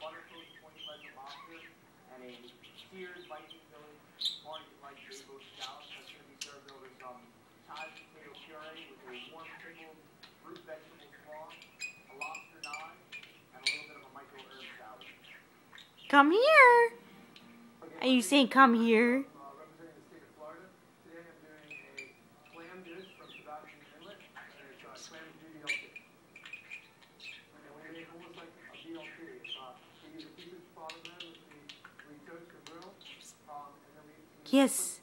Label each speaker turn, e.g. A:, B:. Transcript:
A: 20 and a seared Viking Village market like salad that's going to be served over some Thai potato puree with a warm pickled root vegetable a lobster and a little bit of a micro herb salad.
B: Come here! Are you saying come here? Yes.